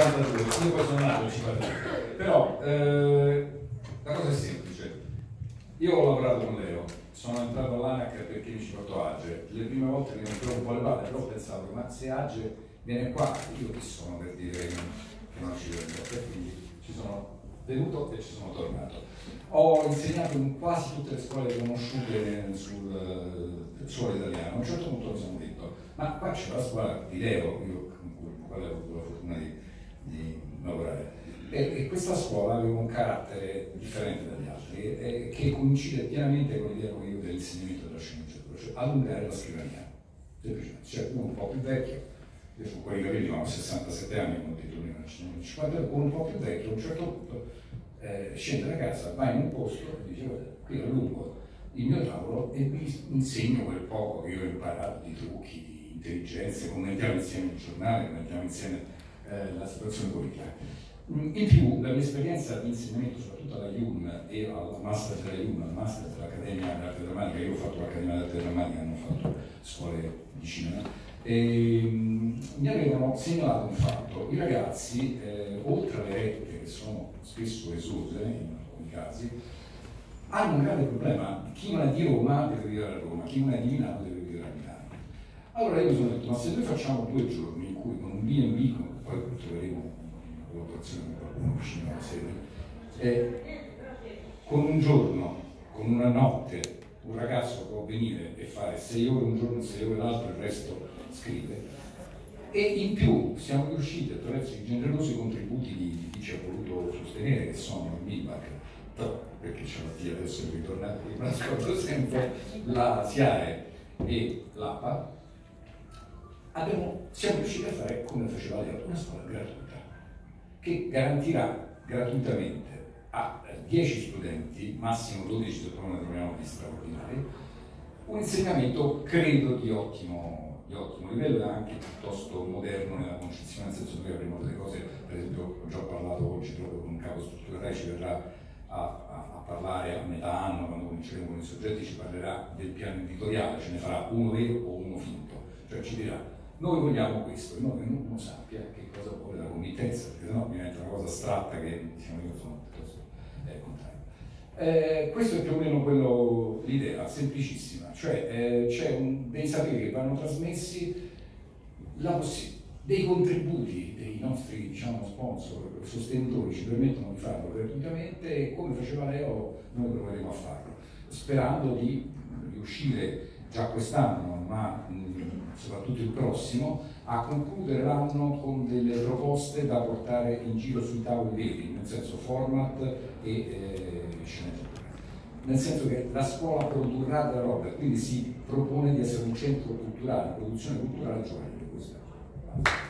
52, io poi sono nato nel 52, però eh, la cosa è semplice, io ho lavorato con Leo, sono entrato all'ANAC perché mi ci portò Age, le prime volte mi rompevo un po' le palle, però pensato, ma se Age viene qua, io chi sono per dire che non ci vengo, e quindi ci sono venuto e ci sono tornato. Ho insegnato in quasi tutte le scuole conosciute sul suolo italiano, a un certo punto mi sono detto, ma qua c'è la scuola di Leo, io con quale ho avuto la fortuna di, di lavorare, e, e, questa scuola aveva un carattere differente dagli altri, e, che coincide pienamente con l'idea che io dell'insegnamento della sceneggiatura, cioè allungare la scrivania, semplicemente, cioè uno un po' più vecchio, io con quei capelli ho 67 anni, come ho detto prima, 50, uno un po' più vecchio, a un certo punto eh, scende da casa, va in un posto e dice, qui allungo il mio tavolo e vi insegno quel poco che io ho imparato di trucchi, di intelligenze, commentiamo insieme il giornale, commentiamo insieme eh, la situazione politica. Mm, in più, la mia esperienza di insegnamento, soprattutto alla IUM e al master della IUM, al master dell'Accademia d'Arte Drammatica, io ho fatto l'Accademia d'Arte Drammatica, hanno fatto scuole di cinema, e, um, mi avevano segnalato un fatto, i ragazzi, eh, oltre alle rette che sono spesso esose in alcuni casi, hanno un grave problema, chi non è di Roma deve vivere a Roma, chi non è di Milano deve vivere a Milano. Allora io mi sono detto, ma se noi facciamo due giorni cui con un B&B, poi troveremo collaborazione con qualcuno vicino alla sede, eh, con un giorno, con una notte, un ragazzo può venire e fare sei ore un giorno, sei ore l'altro, il resto scrive, e in più siamo riusciti attraverso i generosi contributi di chi ci ha voluto sostenere, che sono il MIBAC, perché c'è la tia adesso è ritornata, mi nascondo sempre, la SIAE e l'APA, abbiamo, siamo riusciti a fare come faceva lei, una scuola gratuita, che garantirà gratuitamente a 10 studenti, massimo 12 se poi ne troviamo di straordinari, un insegnamento credo di ottimo, di ottimo livello e anche piuttosto moderno nella concezione, nel senso che avremo delle cose, per esempio ho già parlato oggi proprio con un capo strutturale, ci verrà a, a, a, parlare a metà anno, quando cominceremo con i soggetti, ci parlerà del piano editoriale, ce ne farà uno vero o uno finto, cioè ci dirà noi vogliamo questo, e noi che uno sappia che cosa vuole la committenza, perché sennò diventa una cosa astratta che diciamo io sono piuttosto eh, contrario. Eh, questo è più o meno quello, l'idea, semplicissima, cioè eh, c'è dei saperi che vanno trasmessi, possibilità dei contributi dei nostri diciamo, sponsor, sostenitori ci permettono di farlo gratuitamente e come faceva Leo noi proveremo a farlo, sperando di riuscire già quest'anno, ma mh, soprattutto il prossimo, a concludere l'anno con delle proposte da portare in giro sui tavoli veri, nel senso format e eh, sceneggiatura. Nel senso che la scuola produrrà della roba, quindi si propone di essere un centro culturale, produzione culturale giovanile, questa